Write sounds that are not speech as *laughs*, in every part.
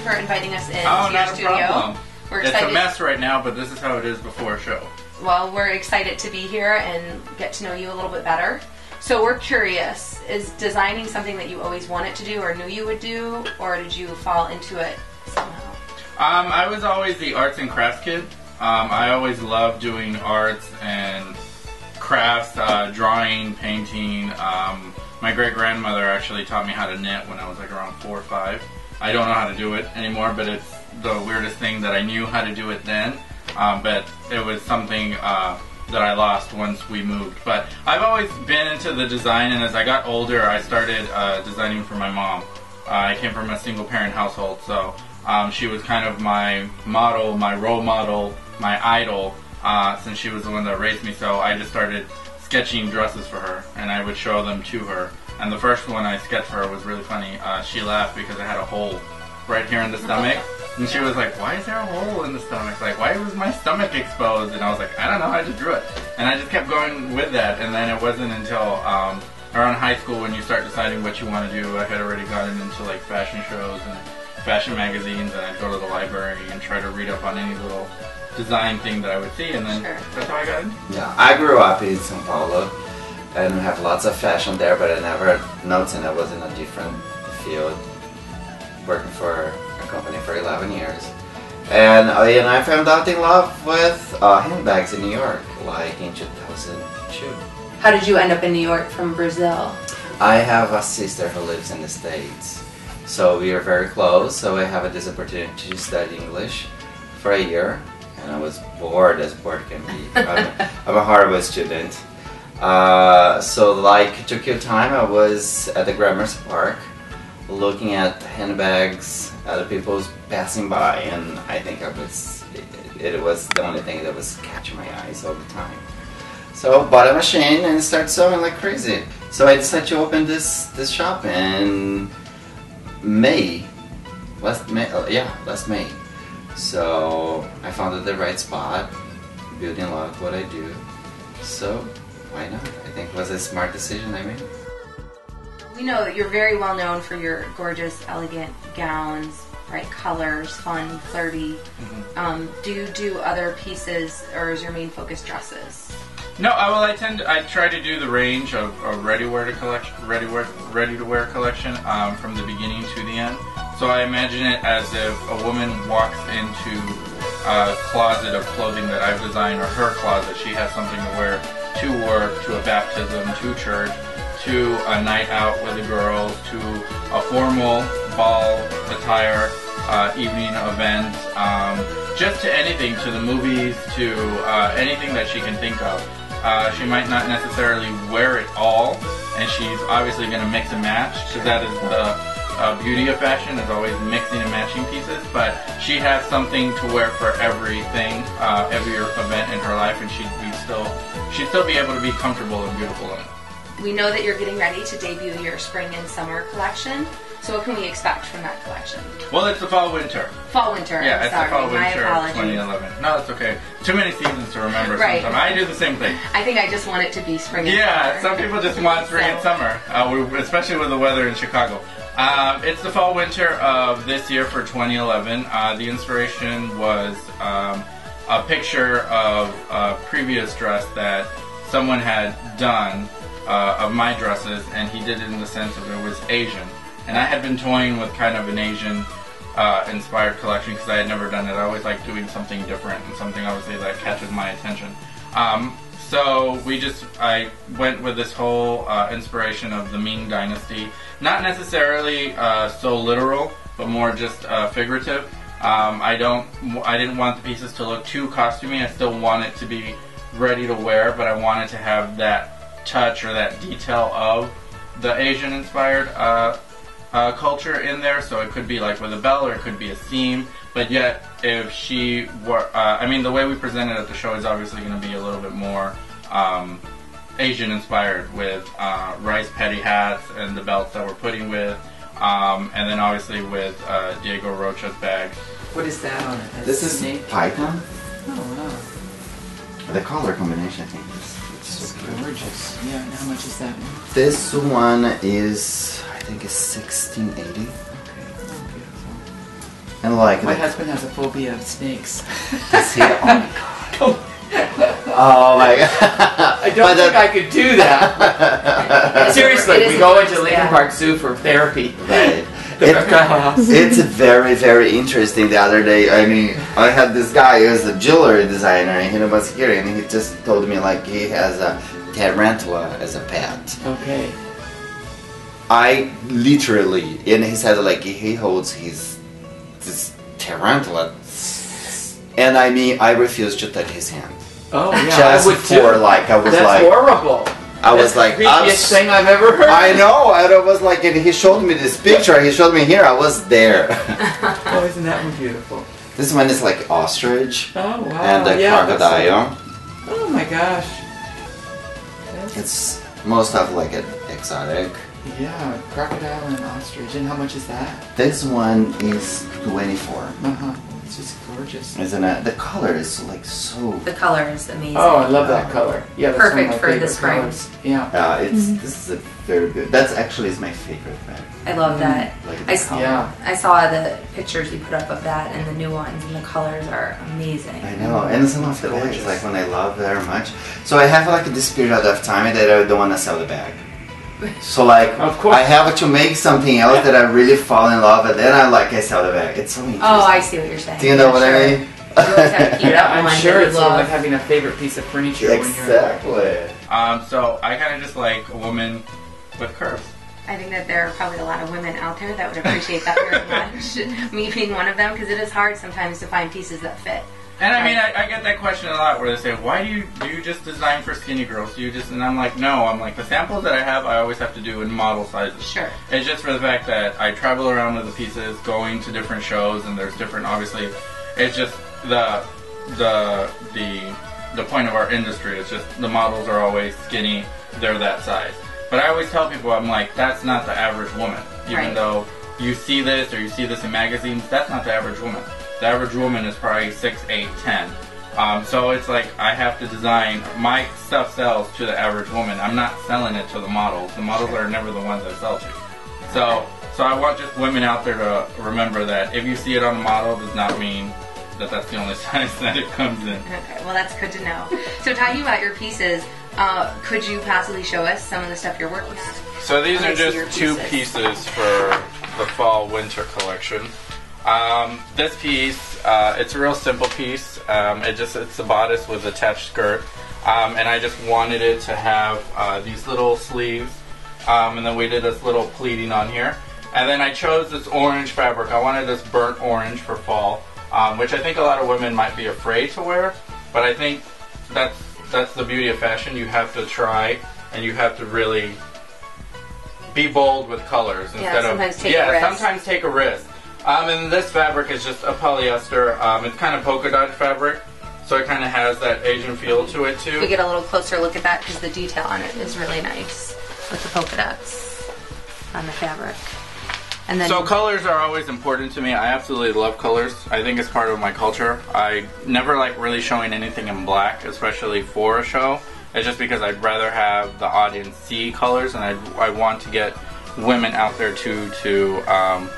for inviting us in Oh, to your studio. problem. We're It's a mess right now, but this is how it is before a show. Well, we're excited to be here and get to know you a little bit better. So we're curious: is designing something that you always wanted to do, or knew you would do, or did you fall into it somehow? Um, I was always the arts and crafts kid. Um, I always loved doing arts and crafts, uh, drawing, painting. Um, my great grandmother actually taught me how to knit when I was like around four or five. I don't know how to do it anymore, but it's the weirdest thing that I knew how to do it then. Um, but it was something uh, that I lost once we moved. But I've always been into the design, and as I got older, I started uh, designing for my mom. Uh, I came from a single parent household, so um, she was kind of my model, my role model, my idol, uh, since she was the one that raised me. So I just started sketching dresses for her, and I would show them to her. And the first one I sketched for her was really funny. Uh, she laughed because I had a hole right here in the stomach. *laughs* And she was like, why is there a hole in the stomach? Like, why was my stomach exposed? And I was like, I don't know, I just drew it. And I just kept going with that. And then it wasn't until um, around high school when you start deciding what you want to do. I had already gotten into like fashion shows and fashion magazines, and I'd go to the library and try to read up on any little design thing that I would see. And then Sure. that's how I got in. Yeah, I grew up in São Paulo and we have lots of fashion there, but I never noticed and I was in a different field, working for a company for 11 years. And, uh, and I found out in love with uh, handbags in New York, like in 2002. How did you end up in New York from Brazil? I have a sister who lives in the States, so we are very close. So I have this opportunity to study English for a year, and I was bored as bored can be. I'm, I'm a *laughs* horrible student. Uh, so like to kill time, I was at the Gramercy Park, looking at handbags, other people passing by, and I think I was. It, it was the only thing that was catching my eyes all the time. So bought a machine and started sewing like crazy. So I decided to open this this shop in May, last May, uh, yeah, last May. So I found the right spot, building love what I do. So why not? I think it was a smart decision I made. We know that you're very well known for your gorgeous, elegant gowns, bright colors, fun, flirty. Um, do you do other pieces, or is your main focus dresses? No, I, well, I tend I try to do the range of, of ready wear to collection, ready wear, ready to wear collection um, from the beginning to the end. So I imagine it as if a woman walks into a closet of clothing that I've designed, or her closet. She has something to wear to work, to a baptism, to church, to a night out with the girls, to a formal ball attire, uh, evening event, um, just to anything, to the movies, to uh, anything that she can think of. Uh, she might not necessarily wear it all, and she's obviously going to mix and match because that is the uh, beauty of fashion is always mixing and matching pieces. But she has something to wear for everything, uh, every event in her life, and she'd be she'd still be able to be comfortable and beautiful in it. We know that you're getting ready to debut your spring and summer collection. So what can we expect from that collection? Well, it's the fall winter. Fall winter. Yeah, I'm it's sorry, the fall winter of apologies. 2011. No, that's okay. Too many seasons to remember. Right. Sometimes I do the same thing. I think I just want it to be spring and Yeah, summer. some people just want spring and summer, uh, we- especially with the weather in Chicago. Um, it's the fall winter of this year for 2011. Uh, the inspiration was um, a picture of a previous dress that someone had done uh, of my dresses, and he did it in the sense of it was Asian. And I had been toying with kind of an Asian uh, inspired collection because I had never done it. I always like doing something different and something obviously that catches my attention. Um, so we just I went with this whole uh, inspiration of the Ming Dynasty, not necessarily uh, so literal, but more just uh, figurative. Um, I don't I didn't want the pieces to look too costumey. I still want it to be ready to wear, but I wanted to have that touch or that detail of the Asian inspired uh, uh, culture in there. So it could be like with a bell or it could be a seam. But yet, if she were, uh, I mean, the way we presented at the show is obviously going to be a little bit more um, Asian inspired with uh, rice petty hats and the belts that we're putting with. Um, and then obviously with uh, Diego Rocha's bag. What is that on it? That's This is snake? python. Oh wow, The color combination, I think, is it's it's so good. gorgeous. Yeah, how much is that one? This one is, I think, is 1680. Okay, oh. And like My husband has a phobia of snakes. Does he? Oh my *laughs* god. Oh my god. I don't think I could do that. *laughs* Seriously, It is we go into first, Lincoln yeah. Park Zoo for therapy. Right. The It- reptiles. it's very, very interesting. The other day, I mean, I had this guy who's a jewelry designer, and he was here, and he just told me like he has a tarantula as a pet. Okay. I literally, and he said like he holds his this tarantula, and I mean, I refuse to touch his hand. Oh yeah, Just I would for too. like, I was That's like, horrible. I was That's like, the creepiest thing I've ever *laughs* heard. I know, and I was like, and he showed me this picture. He showed me here. I was there. *laughs* Oh, isn't that one beautiful? this one is like ostrich Oh wow. and a yeah, crocodile. Oh my gosh. That's, It's most of like an exotic. yeah, crocodile and ostrich. And how much is that? This one is 24, Uh huh. It's just gorgeous. isn't it? The color is like so. The color is amazing. Oh, I love that color. Yeah, that's Perfect one of my for the favorite spring. colors. Yeah. Uh, it's this is a very good. That's actually is my favorite bag. I love that. Like I the s- color. Yeah. I saw the pictures you put up of that and the new ones, and the colors are amazing. I know, and some of the bags like when I love very much. So I have like this period of time that I don't want to sell the bag. So like, Of course. I have to make something else that I really fall in love, and then I like I sell the bag. It's so interesting. Oh, I see what you're saying. Do you know Yeah, what sure. I mean? You always have to Yeah, I'm sure it's sort of like having a favorite piece of furniture when you're. exactly. Um, so I kind of just like a woman with curves. I think that there are probably a lot of women out there that would appreciate that very *laughs* much. Me being one of them, because it is hard sometimes to find pieces that fit. And I mean, I, I get that question a lot where they say, "Why do you do you just design for skinny girls? Do you just?" And I'm like, "No, I'm like the samples that I have, I always have to do in model sizes. Sure. It's just for the fact that I travel around with the pieces, going to different shows, and there's different. Obviously, it's just the the the the point of our industry. It's just the models are always skinny. They're that size. But I always tell people, I'm like, that's not the average woman. Even Right. though you see this or you see this in magazines, that's not the average woman. The average woman is probably six, eight, ten. Um, so it's like I have to design my stuff sells to the average woman. I'm not selling it to the models. The models are never the ones I sell to. So so I want just women out there to remember that if you see it on the model, does not mean that that's the only *laughs* size that it comes in. Okay, well that's good to know. So talking about your pieces, uh, could you possibly show us some of the stuff you're working on? So these I are see your just two pieces. pieces for the fall winter collection. Um, this piece, uh, it's a real simple piece. Um, it just it's a bodice with attached skirt, um, and I just wanted it to have uh, these little sleeves, um, and then we did this little pleating on here. And then I chose this orange fabric. I wanted this burnt orange for fall, um, which I think a lot of women might be afraid to wear, but I think that's that's the beauty of fashion. You have to try, and you have to really be bold with colors instead sometimes of take a yeah. risk. Sometimes take a risk. Um, and this fabric is just a polyester. Um, it's kind of polka dot fabric, so it kind of has that Asian feel to it too. We get a little closer look at that because the detail on it is really nice with the polka dots on the fabric. And then So colors are always important to me. I absolutely love colors. I think it's part of my culture. I never like really showing anything in black, especially for a show. It's just because I'd rather have the audience see colors, and I, I want to get women out there too to um,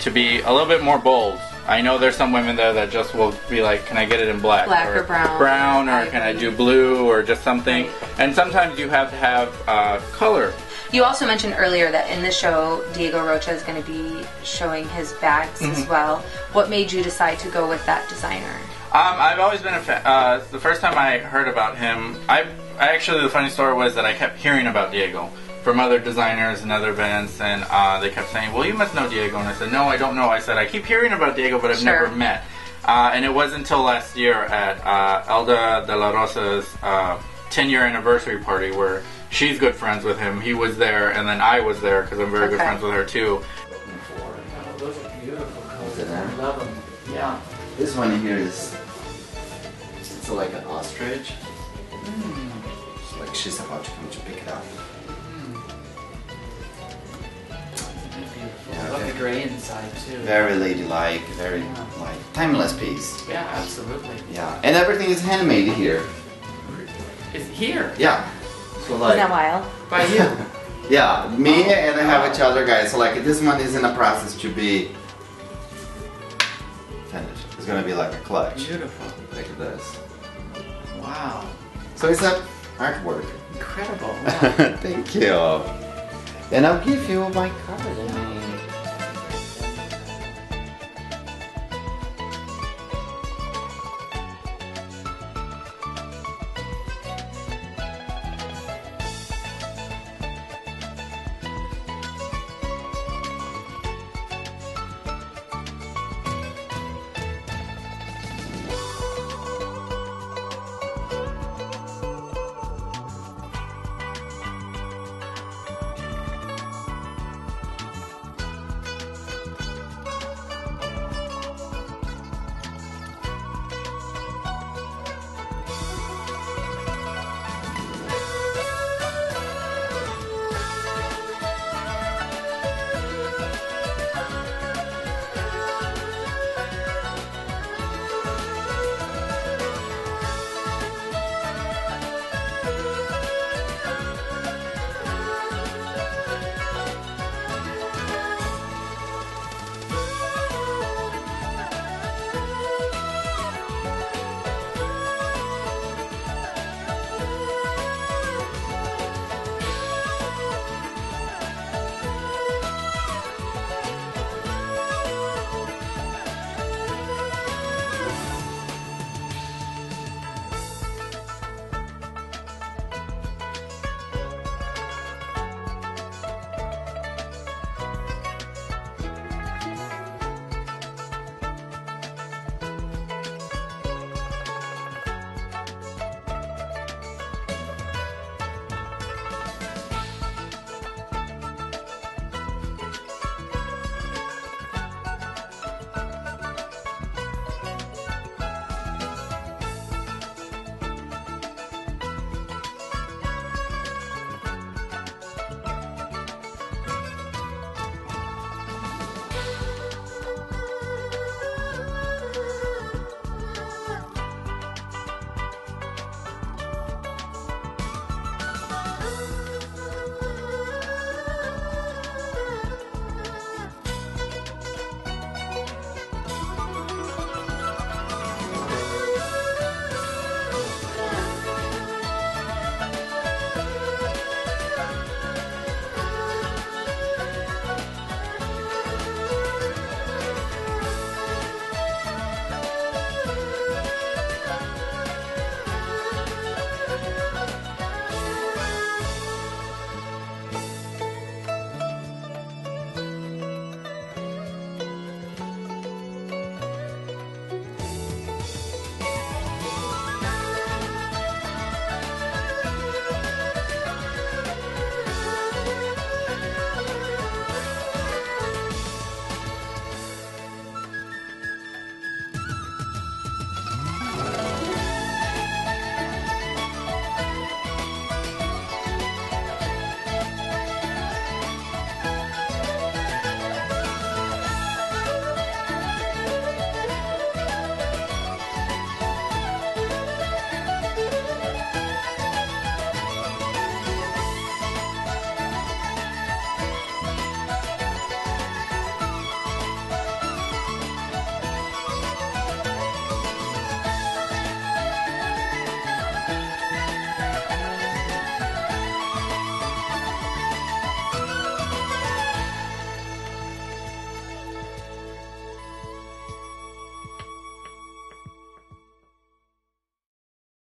to be a little bit more bold. I know there's some women there that just will be like, "Can I get it in black, Black or brown. brown, or can I do blue, or just something?" Right. And sometimes you have to have uh, color you also mentioned earlier that in the show, Diego Rocha is going to be showing his bags as Mm-hmm. well. What made you decide to go with that designer? Um, I've always been a fan. Uh, the first time I heard about him, I, I actually the funny story was that I kept hearing about Diego from other designers and other events, and uh, they kept saying, "Well, you must know Diego," and I said, "No, I don't know." I said, "I keep hearing about Diego, but I've Sure. never met." Uh, and it wasn't until last year at uh, Elda de la Rosa's uh, 10 year anniversary party where she's good friends with him. He was there, and then I was there because I'm very good friends with her too. Oh, those are beautiful colors. Is? I love them. Yeah. This one here is it's like an ostrich. Mm. It's like she's about to come to pick it up. I love the gray inside too. Very ladylike, very like timeless piece. Yeah, absolutely. Yeah, and everything is handmade here. It's here Yeah. So Isn't like, that wild? by you. *laughs* yeah, me and I have each other guys. So like this one is in a process to be finished. It's gonna be like a clutch, Beautiful. like this. Wow. so it's an artwork. Incredible. *laughs* Wow. Thank you. And I'll give you my card.